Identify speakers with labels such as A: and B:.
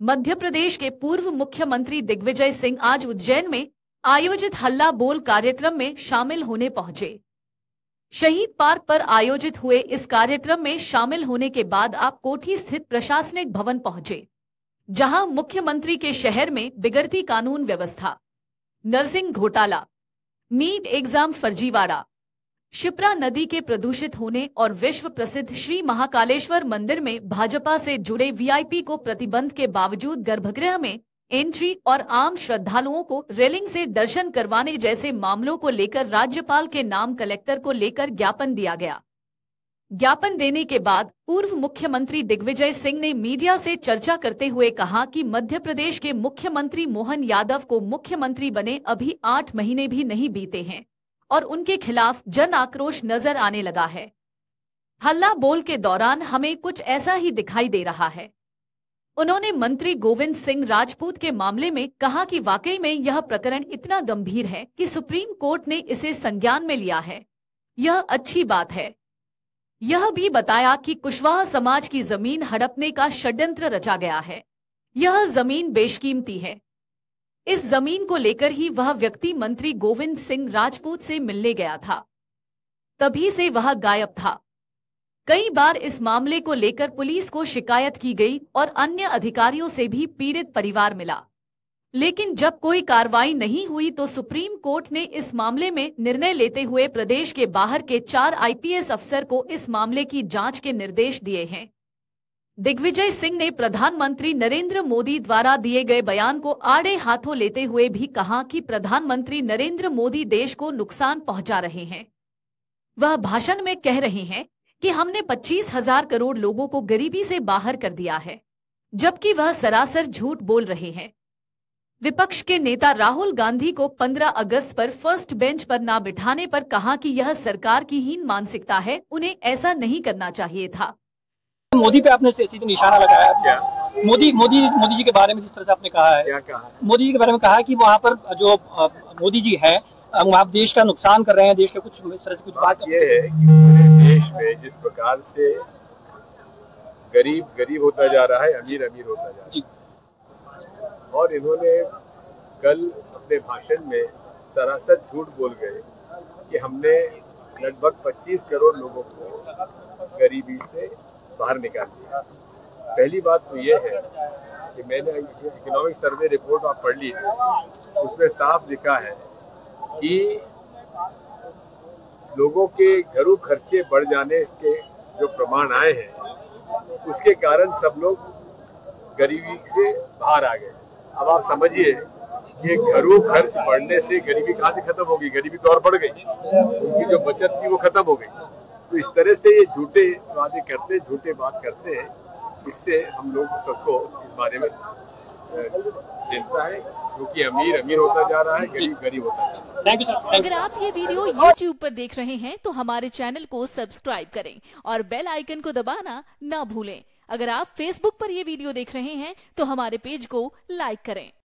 A: मध्य प्रदेश के पूर्व मुख्यमंत्री दिग्विजय सिंह आज उज्जैन में आयोजित हल्ला बोल कार्यक्रम में शामिल होने पहुँचे। शहीद पार्क पर आयोजित हुए इस कार्यक्रम में शामिल होने के बाद आप कोठी स्थित प्रशासनिक भवन पहुँचे, जहाँ मुख्यमंत्री के शहर में बिगड़ती कानून व्यवस्था। नर्सिंग घोटाला, नीट एग्ज़ाम फर्जीवाड़ा शिप्रा नदी के प्रदूषित होने और विश्व प्रसिद्ध श्री महाकालेश्वर मंदिर में भाजपा से जुड़े वीआईपी को प्रतिबंध के बावजूद गर्भगृह में एंट्री और आम श्रद्धालुओं को रेलिंग से दर्शन करवाने जैसे मामलों को लेकर राज्यपाल के नाम कलेक्टर को लेकर ज्ञापन दिया गया। ज्ञापन देने के बाद पूर्व मुख्यमंत्री दिग्विजय सिंह ने मीडिया से चर्चा करते हुए कहा कि मध्य प्रदेश के मुख्यमंत्री मोहन यादव को मुख्यमंत्री बने अभी आठ महीने भी नहीं बीते हैं। और उनके खिलाफ जन आक्रोश नज़र आने लगा है। हल्ला बोल के दौरान हमें कुछ ऐसा ही दिखाई दे रहा है। उन्होंने मंत्री गोविंद सिंह राजपूत के मामले में कहा कि वाकई में यह प्रकरण इतना गंभीर है कि सुप्रीम कोर्ट ने इसे संज्ञान में लिया है। यह अच्छी बात है। यह भी बताया कि कुशवाहा समाज की ज़मीन हड़पने का षड्यंत्र रचा गया है। यह ज़मीन बेशकीमती है। इस ज़मीन को लेकर ही वह व्यक्ति मंत्री गोविंद सिंह राजपूत से मिलने गया था। तभी से वह गायब था। कई बार इस मामले को लेकर पुलिस को शिकायत की गई और अन्य अधिकारियों से भी पीड़ित परिवार मिला। लेकिन जब कोई कार्रवाई नहीं हुई तो सुप्रीम कोर्ट ने इस मामले में निर्णय लेते हुए प्रदेश के बाहर के चार आईपीएस अफसर को इस मामले की जाँच के निर्देश दिए हैं। दिग्विजय सिंह ने प्रधानमंत्री नरेंद्र मोदी द्वारा दिए गए बयान को आड़े हाथों लेते हुए भी कहा कि प्रधानमंत्री नरेंद्र मोदी देश को नुकसान पहुँचा रहे हैं। वह भाषण में कह रहे हैं कि हमने पच्चीस हज़ार करोड़ लोगों को गरीबी से बाहर कर दिया है, जबकि वह सरासर झूठ बोल रहे हैं। विपक्ष के नेता राहुल गांधी को 15 अगस्त पर फ़र्स्ट बेंच पर ना बिठाने पर कहा कि यह सरकार की हीन मानसिकता है, उन्हें ऐसा नहीं करना चाहिए था।
B: मोदी पे आपने सीधे निशाना लगाया। क्या? मोदी मोदी मोदी जी के बारे में जिस तरह से आपने कहा है।
C: क्या कहा?
B: मोदी जी के बारे में कहा कि वहाँ पर जो मोदी जी है वहाँ देश का नुकसान कर रहे हैं देश के कुछ इस तरह से कुछ बात
C: ये है कि पूरे देश में जिस प्रकार से गरीब गरीब होता जा रहा है अमीर अमीर होता जा रहा है। और इन्होंने कल अपने भाषण में सरासर झूठ बोल गए कि हमने लगभग 25 करोड़ लोगों को गरीबी से बाहर निकाल दिया। पहली बात तो ये है कि मैंने इकोनॉमिक सर्वे रिपोर्ट आप पढ़ ली उसमें साफ़ लिखा है कि लोगों के घरों खर्चे बढ़ जाने के जो प्रमाण आए हैं, उसके कारण सब लोग गरीबी से बाहर आ गए। अब आप समझिए कि घरों खर्च बढ़ने से गरीबी कहाँ से खत्म होगी? गरीबी तो और बढ़ गई। उनकी जो बचत थी वो खत्म हो गई। तो इस तरह से ये झूठे वादे करते झूठे बात करते हैं। इससे हम लोग सबको इस बारे में चिंता है क्योंकि अमीर अमीर होता जा रहा है गरीब गरीब होता जा रहा है।
B: थैंक यू सर
A: अगर आप ये वीडियो YouTube पर देख रहे हैं तो हमारे चैनल को सब्सक्राइब करें और बेल आइकन को दबाना ना भूलें। अगर आप Facebook पर ये वीडियो देख रहे हैं तो हमारे पेज को लाइक करें।